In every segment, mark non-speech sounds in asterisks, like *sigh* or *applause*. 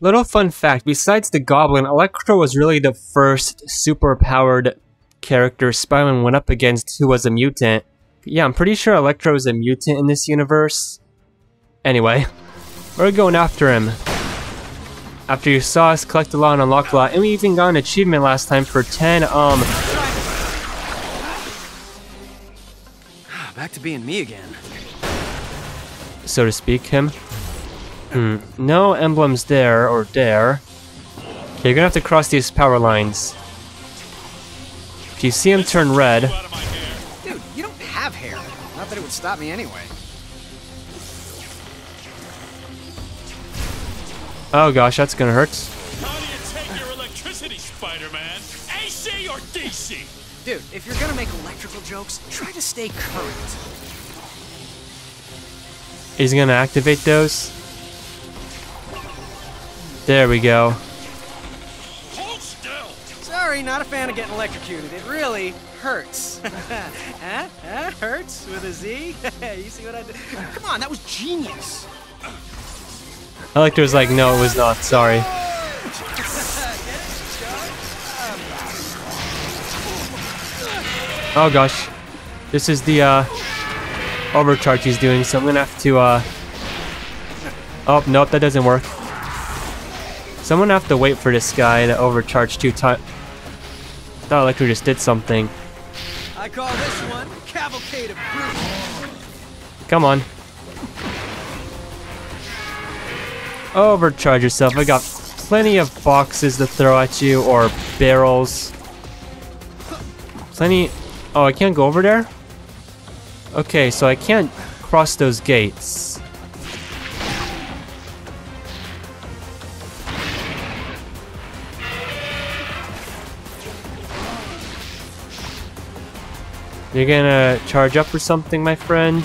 Little fun fact, besides the Goblin, Electro was really the first super-powered character Spider-Man went up against who was a mutant. Yeah, I'm pretty sure Electro is a mutant in this universe. Anyway, we're going after him. After you saw us collect a lot and unlock a lot, and we even got an achievement last time for 10, um... Back to being me again. So to speak, him. Hmm, no emblems there, or there. Okay, you're gonna have to cross these power lines. If you see him turn red, Dude, you don't have hair. Not that it would stop me anyway. oh gosh, that's gonna hurt. How do you take your electricity, Spider-Man? AC or DC? Dude, if you're gonna make electrical jokes, try to stay current. He's gonna activate those. There we go. Hold still. Sorry, not a fan of getting electrocuted. It really hurts. *laughs* huh? Huh? Hurts with a Z? *laughs* you see what I did? Come on, that was genius. Electro's like, no, it was not, sorry. Oh gosh. This is the, uh, overcharge he's doing, so I'm gonna have to, uh... Oh, nope, that doesn't work. So I'm gonna have to wait for this guy to overcharge two times. Thought Electro just did something. I call this one Cavalcade of Brutes. Come on. Overcharge yourself. I got plenty of boxes to throw at you, or barrels. Plenty... Oh, I can't go over there? Okay, so I can't cross those gates. You're gonna charge up or something, my friend?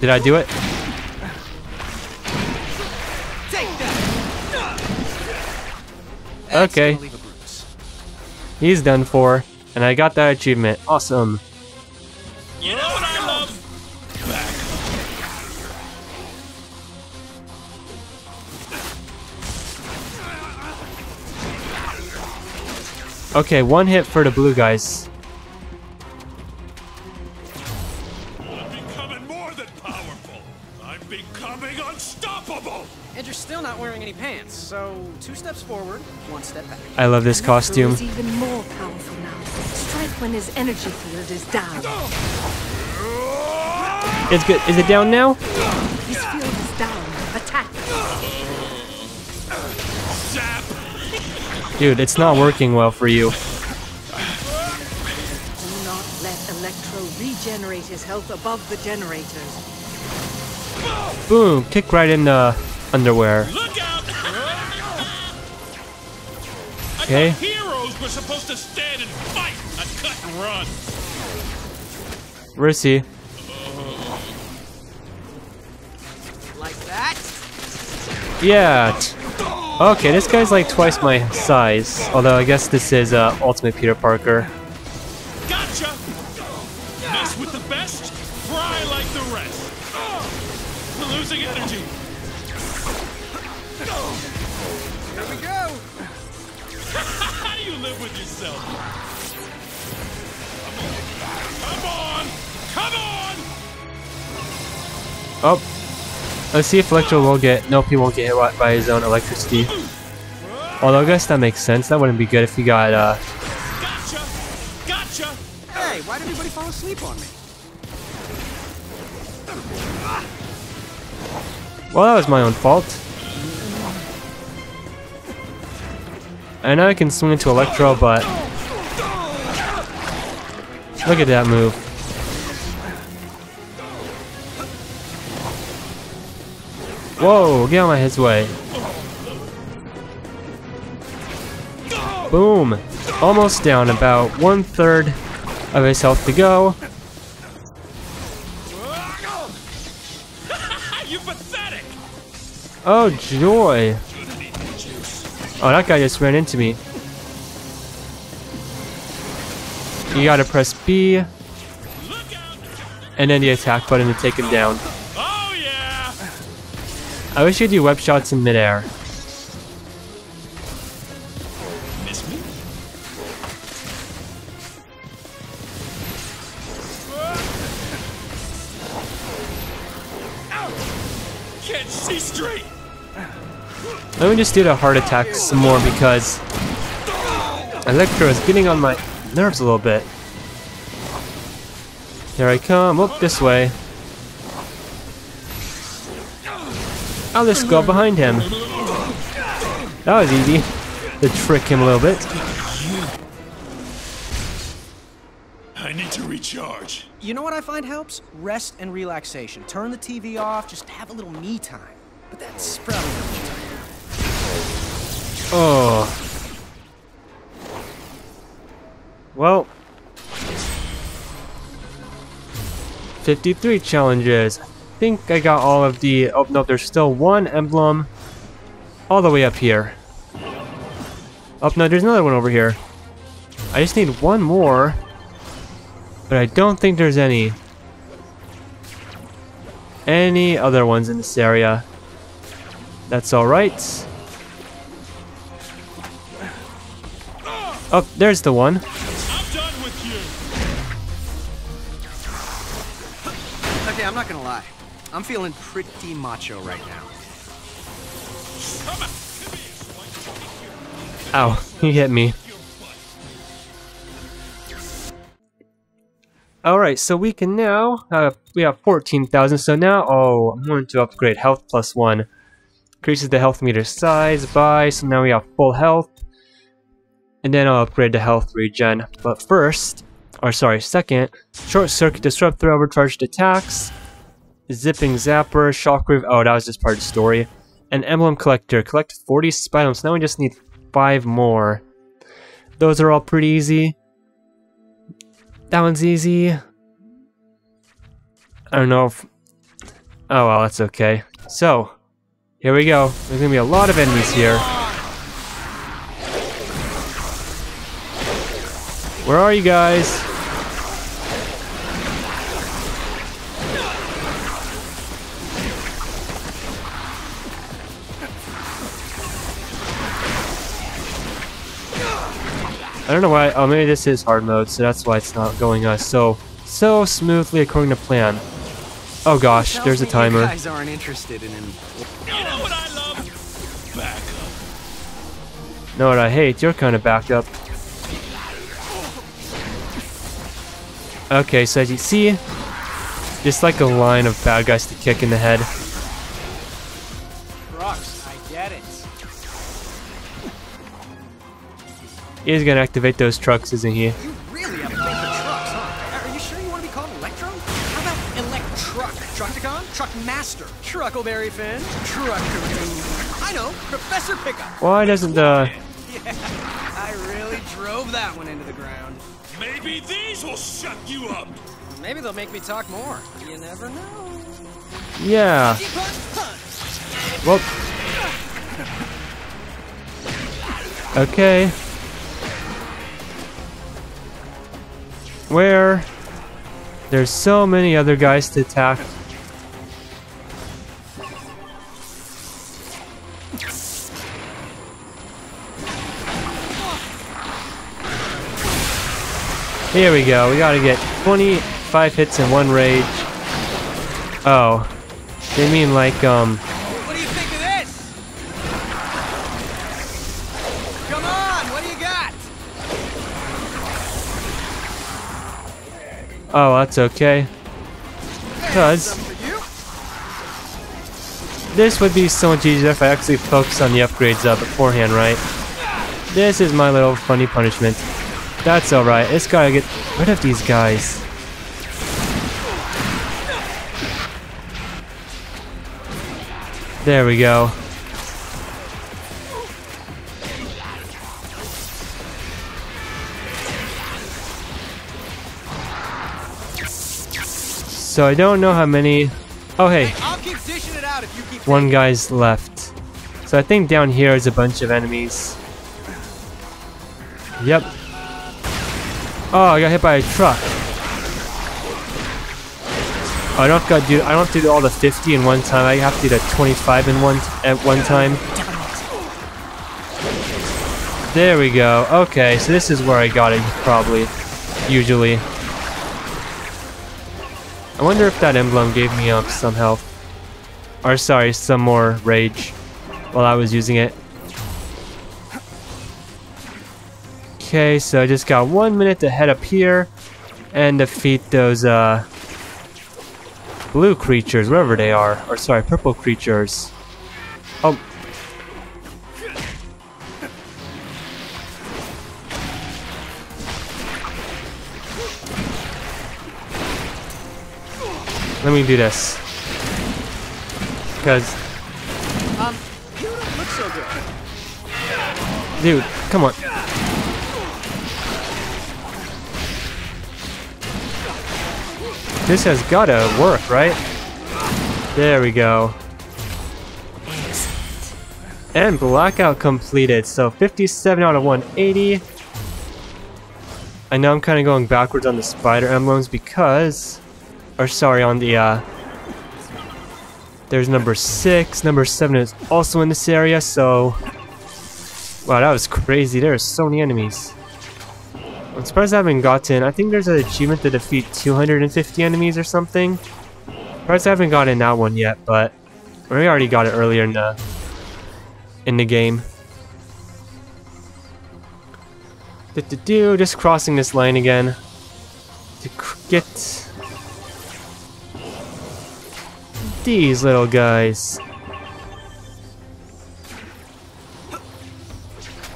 Did I do it? Okay. He's done for. And I got that achievement. Awesome. Okay, one hit for the blue guys. I'm becoming more than powerful. I'm becoming unstoppable. And you're still not wearing any pants, so two steps forward, one step back. I love this costume. Electro is even more powerful now. Strike when his energy field is down. It's good. Is it down now? His field is down. Attack. Dude, it's not working well for you. Do not let Electro regenerate his health above the generators. Boom! Kick right in the underwear. Look out! Okay. thought heroes were supposed to stand and fight, not cut and run. Where is he? Like that? Yeah. T- Okay, this guy's like twice my size. Although I guess this is uh, Ultimate Peter Parker. Gotcha! Mess with the best, fry like the rest. I'm losing energy. Here we go! How *laughs* do you live with yourself? Come on! Come on! Oh. Let's see if Electro will get... Nope, he won't get hit by his own electricity. Although I guess that makes sense. That wouldn't be good if he got, uh... Gotcha! Gotcha! Hey, why'd everybody fall asleep on me? Well, that was my own fault. I know I can swing into Electro, but... Look at that move. Whoa, get out of his way. Boom. Almost down, about one third of his health to go. *laughs* you pathetic! Oh, joy. Oh, that guy just ran into me. You gotta press B. And then the attack button to take him down. I wish you could do web shots in midair. Miss me? Can't see straight! Let me just do the heart attack some more because Electro is getting on my nerves a little bit. Here I come. Up this way. I'll just go behind him. That was easy. To trick him a little bit. I need to recharge. You know what I find helps? Rest and relaxation. Turn the TV off, just have a little me time. But that's probably not what you're talking about. Oh. Well. 53 challenges. I think I got all of the... Oh, no, there's still one emblem all the way up here. Oh, no, there's another one over here. I just need one more. But I don't think there's any. Any other ones in this area. That's alright. Oh, there's the one. Feeling pretty macho right now. Ow, he hit me. Alright, so we can now, uh, we have 14,000, so now, oh, I'm going to upgrade health plus 1. Increases the health meter size by, so now we have full health. And then I'll upgrade the health regen. But first, or sorry, second, short circuit disruptor overcharged attacks, zipping zapper, shockwave, oh that was just part of the story. And emblem collector, collect 40 spinoms, now we just need 5 more. Those are all pretty easy. That one's easy. I don't know if... Oh well, that's okay. So, here we go. There's gonna be a lot of enemies here. Where are you guys? I don't know why. Oh, maybe this is hard mode, so that's why it's not going uh, so so smoothly according to plan. Oh gosh, there's a timer. You guys aren't interested in. in You know what I love? Back up. Know what I hate? You're kind of backed up. Okay, so as you see, just like a line of bad guys to kick in the head. He's gonna activate those trucks, isn't he? You really have a thing for trucks, huh? Are you sure you want to be called Electro? How about Electruck? Truckticon? Truck Master? Truckleberry Finn? Trucker I know, Professor Pickup. Why doesn't the... Yeah, I really drove that one into the ground. Maybe these will shut you up! Maybe they'll make me talk more. You never know. Yeah. Well. *laughs* Okay. Where? There's so many other guys to attack. Here we go. We gotta get 25 hits in one rage. Oh. They mean like, um... Oh, that's okay. Cause Something for you? this would be so much easier if I actually focused on the upgrades uh, beforehand, right? This is my little funny punishment. That's alright, it's gotta get rid of these guys. There we go. So I don't know how many... Oh hey, I'll keep it out if you keep one guy's left. So I think down here is a bunch of enemies. Yep. Oh, I got hit by a truck. I don't got to do. I don't have to do all the 50 in one time. I have to do the 25 in one at one time. There we go. Okay, so this is where I got it probably. Usually. I wonder if that emblem gave me um, some health. Or sorry, some more rage while I was using it. Okay, so I just got one minute to head up here and defeat those uh, blue creatures, wherever they are. Or sorry, purple creatures. Oh. Let me do this. Because, Um, you don't look so good. dude, come on. This has gotta work, right? There we go. And blackout completed, so 57 out of 180. I know I'm kind of going backwards on the spider emblems because, or sorry, on the, uh, there's number 6, number 7 is also in this area, so, wow, that was crazy, there are so many enemies. I'm surprised I haven't gotten, I think there's an achievement to defeat 250 enemies or something. Surprised I haven't gotten that one yet, but we already got it earlier in the in the game. Do, do, do, just crossing this line again to get these little guys.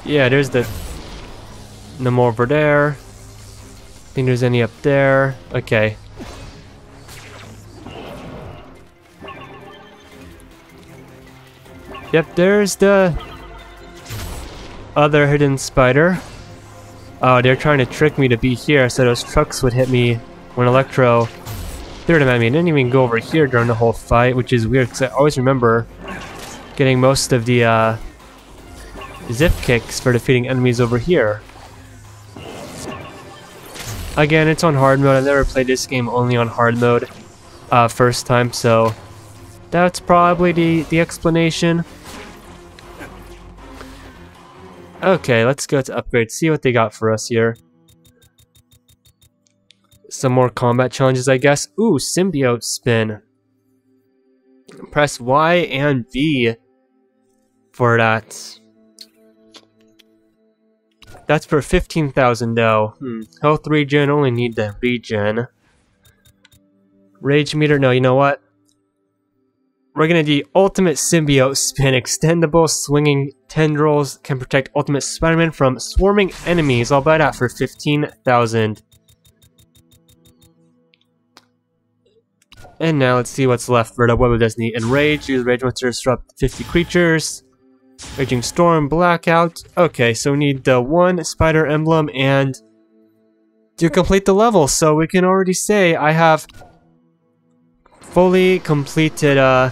Yeah, there's the no more over there. Think there's any up there? Okay. Yep, there's the other hidden spider. Oh, they're trying to trick me to be here so those trucks would hit me when Electro them at me. I didn't even go over here during the whole fight, which is weird because I always remember getting most of the uh, zip kicks for defeating enemies over here. Again, it's on hard mode. I've never played this game only on hard mode uh, first time, so that's probably the, the explanation. Okay, let's go to upgrade, see what they got for us here. Some more combat challenges, I guess. Ooh, symbiote spin. Press Y and V for that. That's for 15,000 though. Hmm. Health regen, only need the regen. Rage meter, no, you know what? We're gonna do Ultimate Symbiote Spin. *laughs* Extendable swinging tendrils can protect Ultimate Spider-Man from swarming enemies. I'll buy that for 15,000. And now let's see what's left for the Web of Destiny. Enrage, use Rage Monster to disrupt 50 creatures. Raging Storm, Blackout. Okay, so we need the one Spider Emblem and to complete the level. So we can already say I have fully completed uh,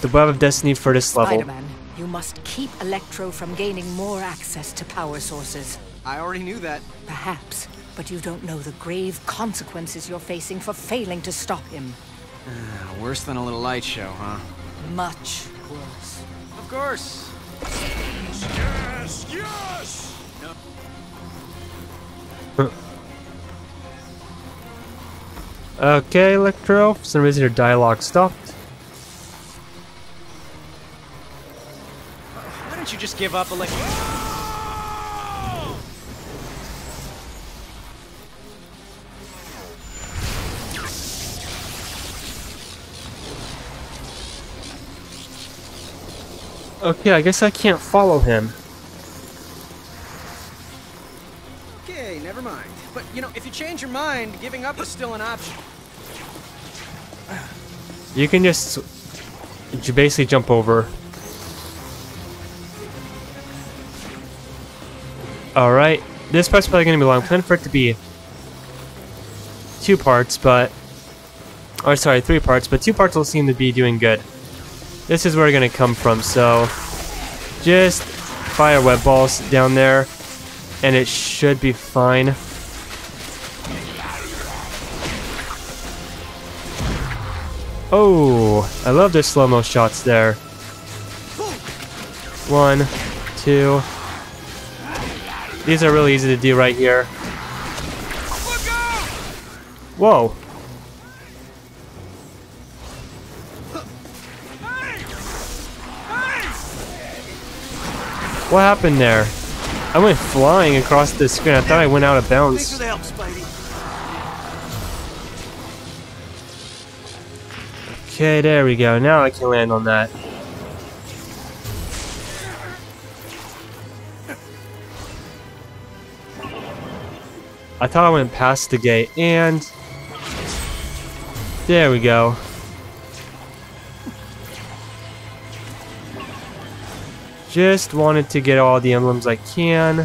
the Web of Destiny for this level. Spider-Man, you must keep Electro from gaining more access to power sources. I already knew that. Perhaps, but you don't know the grave consequences you're facing for failing to stop him. Uh, *sighs* worse than a little light show, huh? Much worse. Of course. Yes, yes! Okay, Electro. For some reason your dialogue stopped. Why don't you just give up, Electro? Okay, I guess I can't follow him. Okay, never mind. But, you know, if you change your mind, giving up is still an option. You can just you basically jump over. Alright, this part's probably going to be long. I plan for it to be two parts, but... Or sorry, three parts, but two parts will seem to be doing good. This is where we're going to come from, so... Just fire web balls down there, and it should be fine. Oh, I love the slow-mo shots there. One, two. These are really easy to do right here. Whoa. What happened there? I went flying across the screen. I thought I went out of bounds. help, Okay, there we go. Now I can land on that. I thought I went past the gate, and... There we go. Just wanted to get all the emblems I can.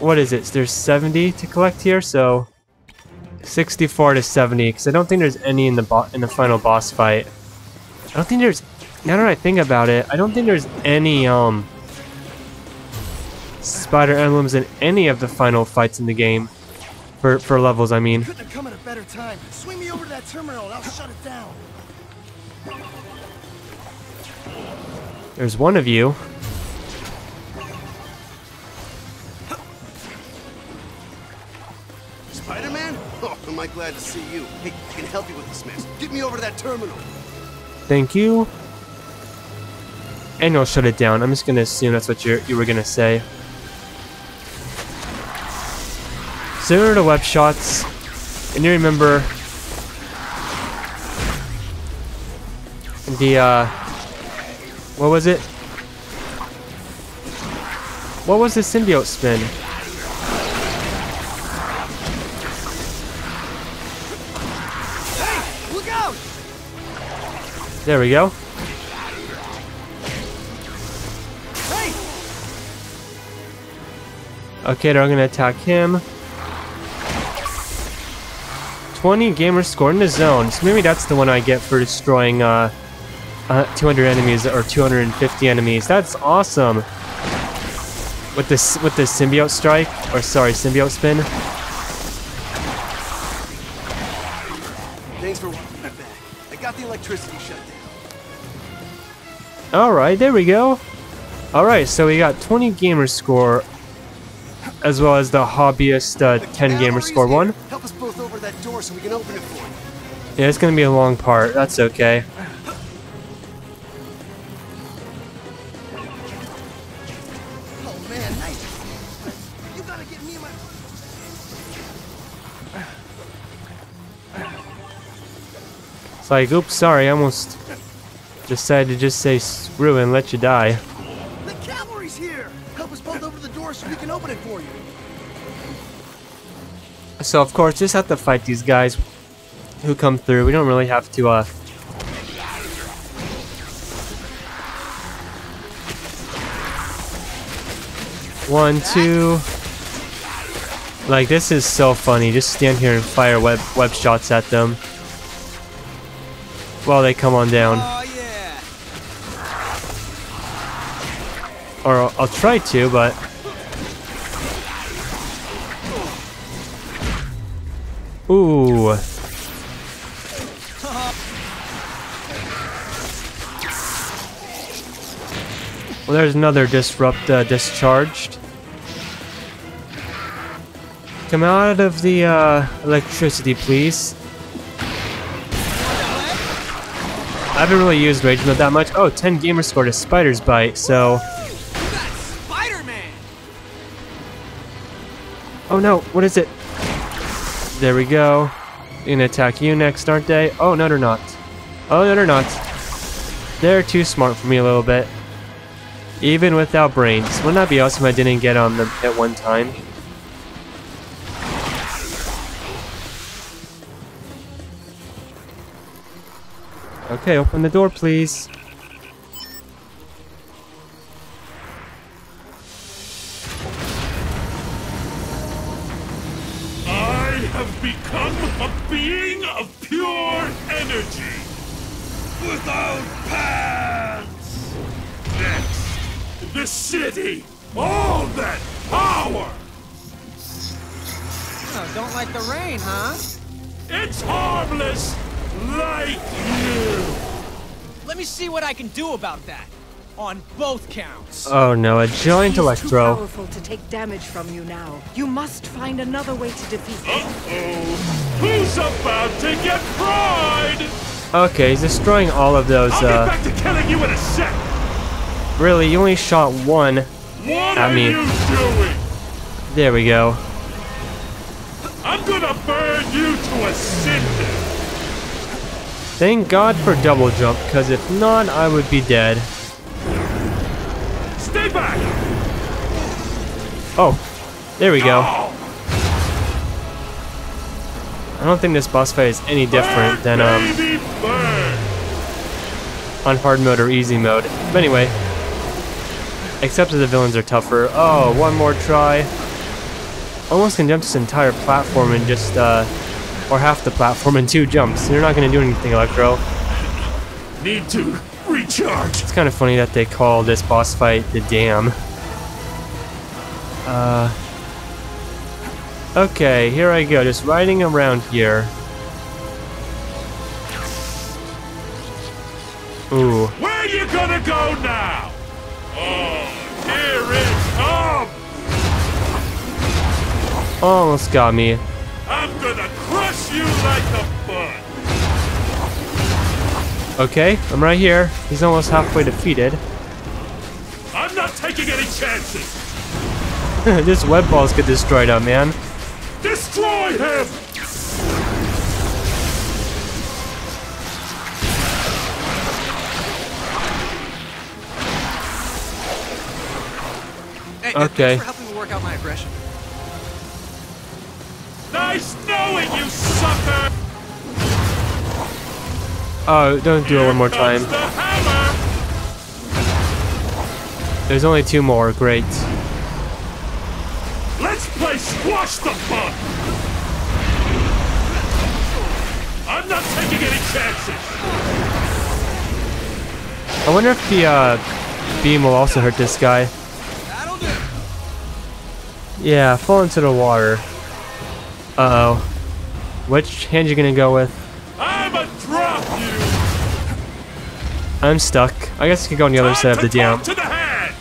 What is it? There's 70 to collect here, so... 64 to 70, because I don't think there's any in the in the final boss fight. I don't think there's... Now that I think about it, I don't think there's any, um... Spider emblems in any of the final fights in the game. For, for levels, I mean. Couldn't have come at a better time. Swing me over to that terminal I'll shut it down. There's one of you. Spider-Man? Oh, am I glad to see you. Hey, I can help you with this mess. Get me over to that terminal. Thank you. And you'll shut it down. I'm just gonna assume that's what you you were gonna say. Similar to web shots, and you remember the uh, what was it? What was the symbiote spin? Hey, Look out! There we go. Hey! Okay, they're gonna attack him. 20 gamers scored in the zone. So maybe that's the one I get for destroying uh, uh, 200 enemies or 250 enemies. That's awesome. With this with the symbiote strike or sorry symbiote spin. Thanks for watching my back. I got the electricity shut down. All right, there we go. All right, so we got 20 gamer score, as well as the hobbyist uh, 10 gamer score here. one. Help us both over that door so we can open it for you. Yeah, it's gonna be a long part. That's okay. Like, oops, sorry, I almost decided to just say screw and let you die. The cavalry's here! Help us both over the door so we can open it for you. So of course, just have to fight these guys who come through. We don't really have to, uh... One, two... Like, this is so funny. Just stand here and fire web, web shots at them. While they come on down. Oh! Or I'll, I'll try to, but... Ooh. Well, there's another disrupt uh, discharged. Come out of the uh, electricity, please. Haven't really used Rage Mode that much. Oh, 10 gamers scored a Spider's Bite, so... Oh no, what is it? There we go. Gonna attack you next, aren't they? Oh, no, they're not. Oh, no, they're not. They're too smart for me a little bit. Even without brains. Wouldn't that be awesome if I didn't get on them at one time? Okay, open the door, please. I have become a being of pure energy. Without pants. Next, the city. All that power. Oh, don't like the rain, huh? It's harmless, like you. Let me see what I can do about that. On both counts. Oh no, a giant He's too powerful to take damage from you now. You must find another way to defeat him. Uh-oh. Who's about to get fried? Okay, he's destroying all of those, I'll get uh, back to killing you in a sec. really, you only shot one. What I are mean- you doing? There we go. I'm gonna burn you to a cinder. Thank God for double jump, because if not, I would be dead. Stay back. Oh, there we go. I don't think this boss fight is any different than um on hard mode or easy mode. But anyway, except that the villains are tougher. Oh, one more try. Almost can jump this entire platform and just uh, or half the platform in two jumps. You're not gonna do anything, Electro. Need to recharge. It's kind of funny that they call this boss fight the Dam. Uh. Okay, here I go, just riding around here. Ooh. Where you gonna go now? Oh, here it comes. Almost got me. I'm gonna crush you like a bud. Okay, I'm right here. He's almost halfway defeated. I'm not taking any chances. *laughs* this web balls get destroyed out, man. Destroy him. Okay. Thanks for helping me work out my aggression. Nice you, sucker. Oh, don't do it one more time. The. There's only two more. Great. Let's play squash the bug. I'm not taking any chances. I wonder if the uh, beam will also hurt this guy. Yeah, fall into the water. Uh oh. Which hand you gonna go with? I'ma drop you. I'm stuck. I guess I could go on the other Time side of the dam To the hand.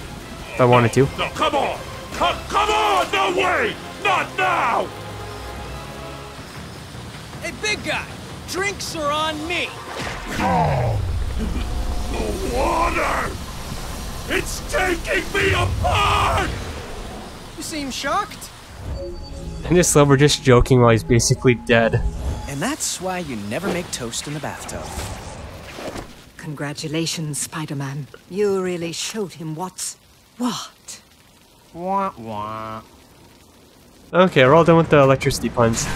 if I wanted to. No, come on. Come, come on. No way. Not now. Hey, big guy. Drinks are on me. The water. It's taking me apart. You seem shocked. And this level we're just joking while he's basically dead. And that's why you never make toast in the bathtub. Congratulations, Spider-Man. You really showed him what's what. Wah wah. Okay, we're all done with the electricity puns.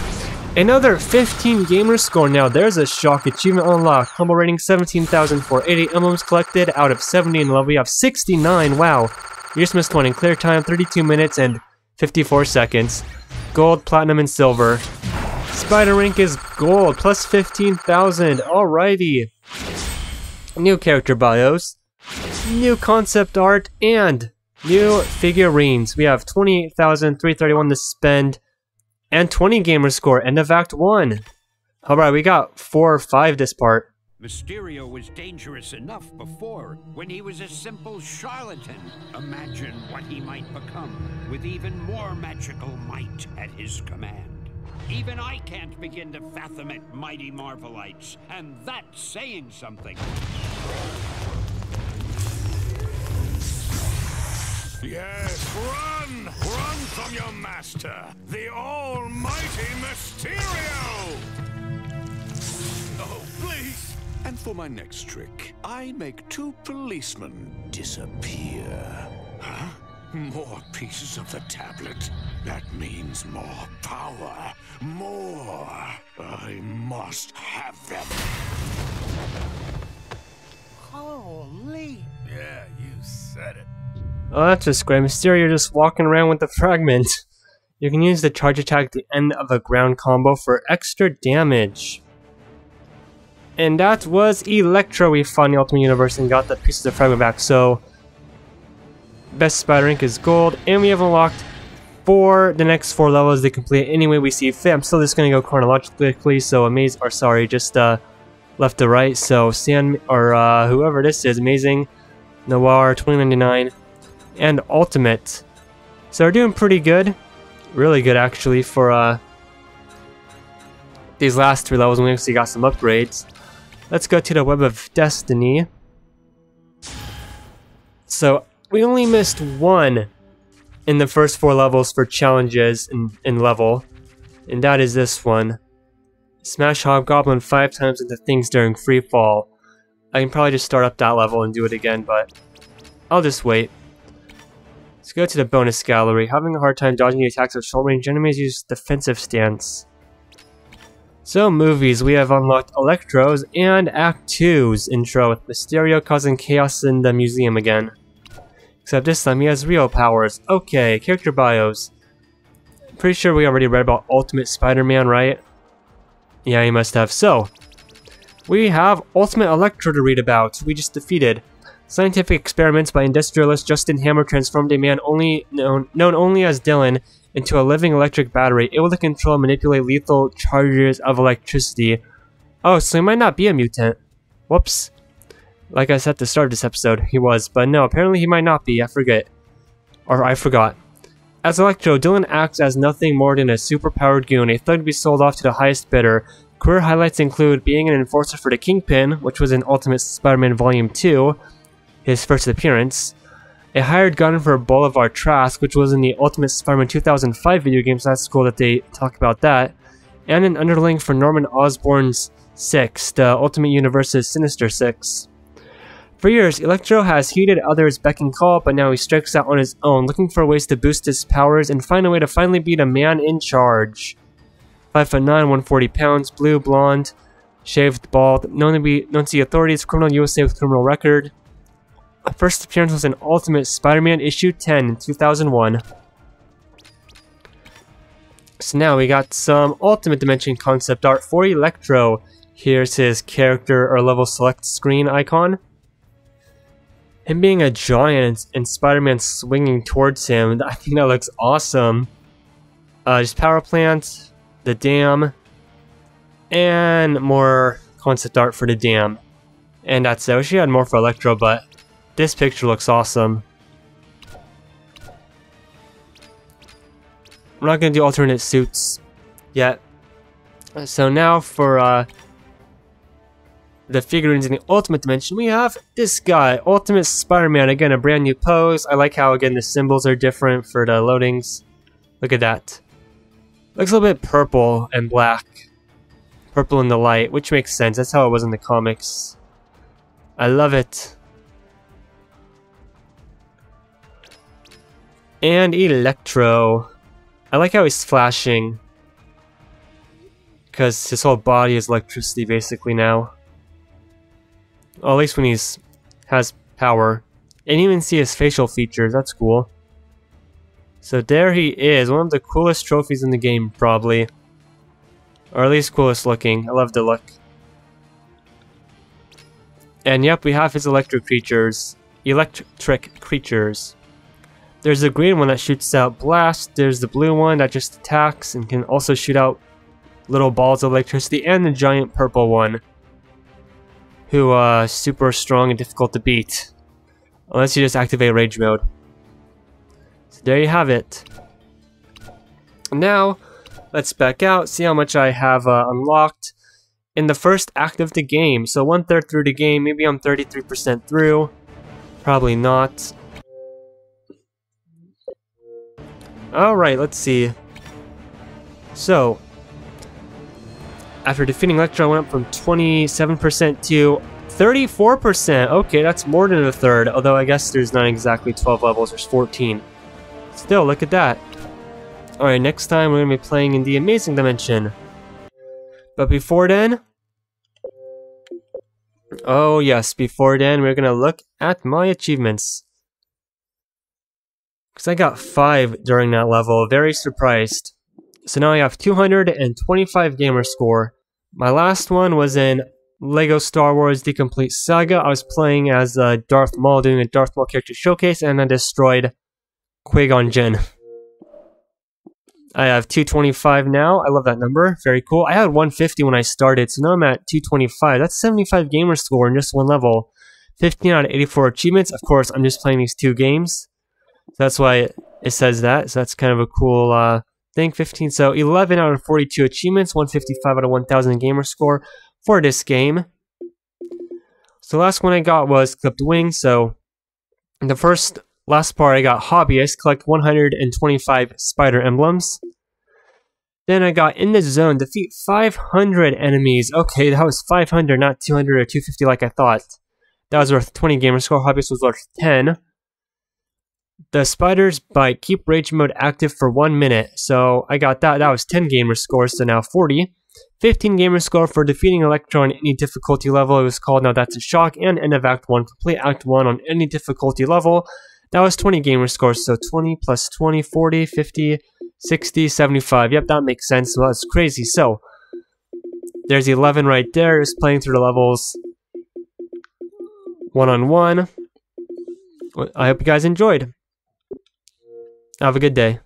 Another 15 gamer score now. There's a shock achievement unlocked. Humble rating 17,480 emblems collected out of 70 in level. We have 69. Wow. You just missed one in clear time, 32 minutes and 54 seconds. Gold, platinum, and silver. Spider rank is gold, plus 15,000. Alrighty. New character bios, new concept art, and new figurines. We have 28,331 to spend and 20 gamer score, end of Act 1. Alright, we got 4 or 5 this part. Mysterio was dangerous enough before, when he was a simple charlatan. Imagine what he might become with even more magical might at his command. Even I can't begin to fathom it, mighty Marvelites, and that's saying something. Yes, run! Run from your master, the almighty Mysterio! Oh, please. And for my next trick, I make two policemen disappear. Huh? More pieces of the tablet. That means more power. More. I must have them. Holy. Yeah, you said it. Oh, that's just great. Mysterio just walking around with the fragment. You can use the charge attack at the end of a ground combo for extra damage. And that was Electro. We found the Ultimate Universe and got the pieces of fragment back. So, best spider rank is gold, and we have unlocked for the next four levels to complete any way we see fit. I'm still just gonna go chronologically, so amazing, or sorry, just uh, left to right. So Sand, or uh, whoever this is, amazing, Noir, 2099, and Ultimate. So we're doing pretty good, really good actually for uh, these last three levels. We actually got some upgrades. Let's go to the Web of Destiny. So we only missed one in the first four levels for challenges in, in level, and that is this one. Smash Hobgoblin five times into things during free fall. I can probably just start up that level and do it again, but I'll just wait. Let's go to the bonus gallery. Having a hard time dodging the attacks of short-range enemies, use defensive stance. So movies, we have unlocked Electro's and Act 2's intro with Mysterio causing chaos in the museum again. Except this time he has real powers. Okay, character bios. Pretty sure we already read about Ultimate Spider-Man, right? Yeah, he must have. So, we have Ultimate Electro to read about. We just defeated. Scientific experiments by industrialist Justin Hammer transformed a man only known, known only as Dillon into a living electric battery, able to control and manipulate lethal charges of electricity. Oh, so he might not be a mutant. Whoops. Like I said at the start of this episode, he was, but no, apparently he might not be, I forget. Or I forgot. As Electro, Dillon acts as nothing more than a superpowered goon, a thug to be sold off to the highest bidder. Career highlights include being an enforcer for the Kingpin, which was in Ultimate Spider-Man Volume 2, his first appearance. A hired gun for Bolivar Trask, which was in the Ultimate Spider-Man 2005 video game, so that's cool that they talk about that. And an underling for Norman Osborn's 6, the Ultimate Universe's Sinister 6. For years, Electro has heeded others' beck and call, but now he strikes out on his own, looking for ways to boost his powers and find a way to finally be the man in charge. 5 foot 9, 140 pounds, blue, blonde, shaved, bald, known to be known to the authorities, criminal USA with criminal record. First appearance was in Ultimate Spider-Man issue 10 in 2001. So now we got some Ultimate Dimension concept art for Electro. Here's his character or level select screen icon. Him being a giant and Spider-Man swinging towards him, I think that looks awesome. Uh, just power plant, the dam, and more concept art for the dam. And that's it. I wish you had more for Electro, but this picture looks awesome. I'm not going to do alternate suits yet. So now for uh, the figurines in the Ultimate Dimension, we have this guy, Ultimate Spider-Man. Again, a brand new pose. I like how, again, the symbols are different for the loadings. Look at that. Looks a little bit purple and black. Purple in the light, which makes sense. That's how it was in the comics. I love it. And Electro. I like how he's flashing. Because his whole body is electricity basically now. Well, at least when he's has power. And you even see his facial features, that's cool. So there he is, one of the coolest trophies in the game, probably. Or at least coolest looking. I love the look. And yep, we have his electric creatures. Electric creatures. There's the green one that shoots out blast. There's the blue one that just attacks and can also shoot out little balls of electricity. And the giant purple one who uh super strong and difficult to beat. Unless you just activate rage mode. So there you have it. Now, let's back out, see how much I have uh, unlocked in the first act of the game. So one third through the game, maybe I'm 33% through. Probably not. Alright, let's see. So, after defeating Electro, I went up from 27% to 34%. Okay, that's more than a third, although I guess there's not exactly 12 levels, there's 14. Still, look at that. Alright, next time we're going to be playing in the Amazing Dimension. But before then... Oh yes, before then we're going to look at my achievements. Because I got 5 during that level, very surprised. So now I have 225 gamer score. My last one was in Lego Star Wars The Complete Saga. I was playing as uh, Darth Maul doing a Darth Maul character showcase and I destroyed Qui-Gon Jinn. I have 225 now. I love that number. Very cool. I had 150 when I started, so now I'm at 225. That's 75 gamer score in just one level. 15 out of 84 achievements. Of course, I'm just playing these two games. So that's why it says that. So that's kind of a cool uh, thing. 15. So 11 out of 42 achievements. 155 out of 1000 gamer score for this game. So the last one I got was Clipped Wings. So the first Last part, I got Hobbyist, collect 125 spider emblems. Then I got In the Zone, defeat 500 enemies. Okay, that was 500, not 200 or 250 like I thought. That was worth 20 gamer score. Hobbyist was worth 10. The Spider's Bite, keep Rage Mode active for 1 minute. So I got that. That was 10 gamer scores, so now 40. 15 gamer score for defeating Electro on any difficulty level. It was called Now That's a Shock, and end of Act 1. Complete Act 1 on any difficulty level. That was 20 gamer scores, so 20 plus 20, 40, 50, 60, 75. Yep, that makes sense. Well, that's crazy. So, there's 11 right there, just playing through the levels one-on-one. -on -one. I hope you guys enjoyed. Have a good day.